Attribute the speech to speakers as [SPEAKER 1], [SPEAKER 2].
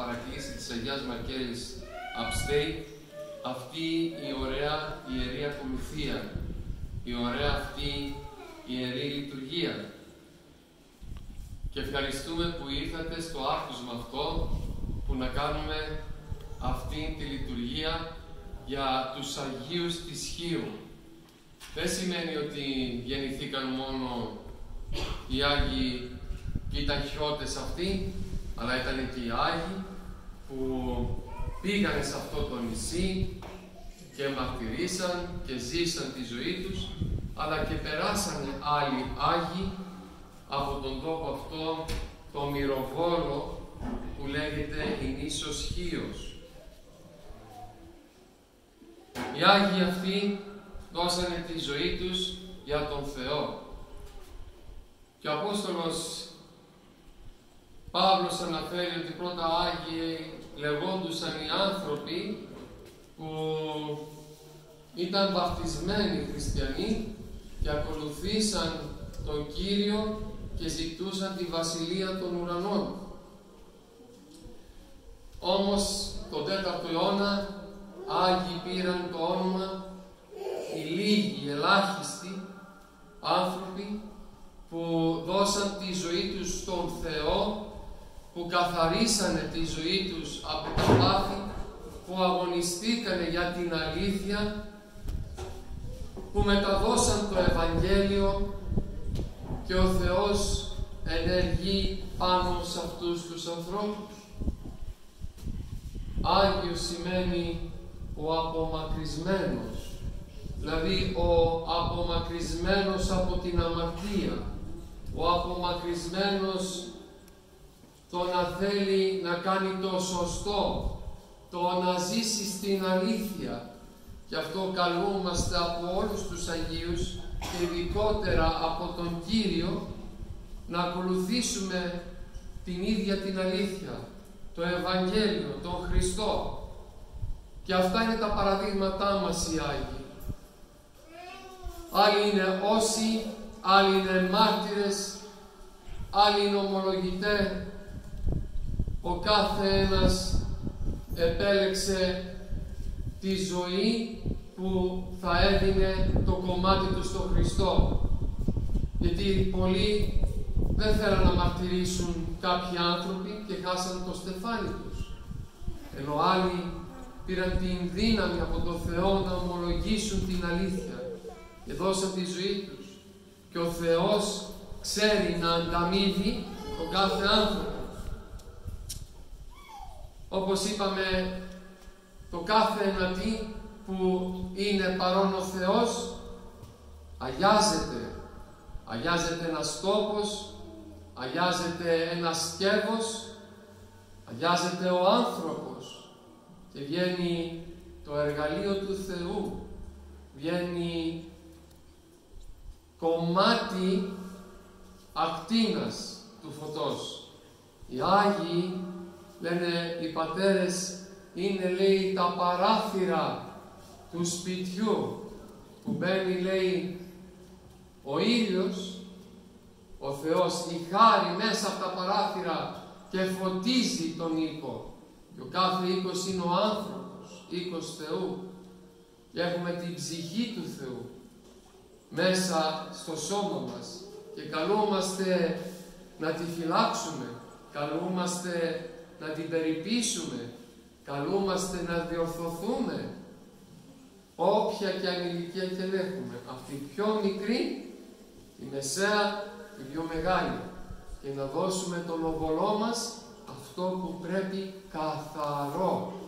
[SPEAKER 1] παρακλήσεις της Αγιάς Μακέλης Abstate αυτή η ωραία ιερή ακολουθία, η ωραία αυτή ιερή λειτουργία. Και ευχαριστούμε που ήρθατε στο άκουσμα αυτό που να κάνουμε αυτή τη λειτουργία για τους Αγίους της Χίου. Δεν σημαίνει ότι γεννηθήκαν μόνο οι Άγιοι και ήταν χιώτες αυτοί, αλλά ήταν και οι Άγιοι που πήγανε σε αυτό το νησί και μαρτυρήσαν και ζήσαν τη ζωή τους, αλλά και περάσανε άλλοι Άγιοι από τον τόπο αυτό, το μυροβόλο που λέγεται η νήσος Χίος. Οι Άγιοι αυτοί δώσανε τη ζωή τους για τον Θεό. Και ο Απόστολος Παύλος αναφέρει ότι πρώτα Άγιοι λεγόντουσαν οι άνθρωποι που ήταν βαφτισμένοι χριστιανοί και ακολουθήσαν τον Κύριο και ζητούσαν τη Βασιλεία των Ουρανών. Όμως τον 4ο αιώνα Άγιοι πήραν το όνομα οι λίγοι, οι ελάχιστοι άνθρωποι που δώσαν τη ζωή τους στον Θεό που καθαρίσανε τη ζωή τους από τα πάθη, που αγωνιστήκανε για την αλήθεια, που μεταδώσαν το Ευαγγέλιο και ο Θεός ενεργεί πάνω σε αυτούς τους ανθρώπους. Άγιος σημαίνει ο απομακρυσμένος, δηλαδή ο απομακρυσμένος από την αμαρτία, ο απομακρυσμένος το να θέλει να κάνει το σωστό, το να ζήσει στην αλήθεια. Και αυτό καλούμαστε από όλους τους Αγίους και ειδικότερα από τον Κύριο να ακολουθήσουμε την ίδια την αλήθεια, το Ευαγγέλιο, τον Χριστό. Και αυτά είναι τα παραδείγματά μας οι Άγιοι. Άλλοι είναι όσοι, άλλοι είναι μάρτυρες, άλλοι είναι ομολογητές, ο κάθε ένας επέλεξε τη ζωή που θα έδινε το κομμάτι του στο Χριστό. Γιατί πολλοί δεν θέλαν να μαρτυρήσουν κάποιοι άνθρωποι και χάσαν το στεφάνι τους. Ενώ άλλοι πήραν την δύναμη από το Θεό να ομολογήσουν την αλήθεια και δώσαν τη ζωή τους. Και ο Θεός ξέρει να ανταμείβει τον κάθε άνθρωπο. Όπως είπαμε, το κάθε ένα που είναι παρόν ο Θεός αγιάζεται. Αγιάζεται ένας τόπος, αγιάζεται ένας σκεύος, αγιάζεται ο άνθρωπος και βγαίνει το εργαλείο του Θεού, βγαίνει κομμάτι ακτίνας του φωτός. Οι Άγιοι λένε οι πατέρες είναι λέει τα παράθυρα του σπιτιού που μπαίνει λέει ο ήλιος, ο Θεός, η χάρη μέσα από τα παράθυρα και φωτίζει τον οίκο. Και ο κάθε οίκος είναι ο άνθρωπος, οίκος Θεού. Και έχουμε την ψυχή του Θεού μέσα στο σώμα μας και καλούμαστε να τη φυλάξουμε, καλούμαστε να την περιπίσουμε, καλούμαστε να διορθωθούμε, όποια και αν ηλικία και έχουμε, αυτή η πιο μικρή, η μεσαία, η πιο μεγάλη, και να δώσουμε τον οβολό μας αυτό που πρέπει καθαρό,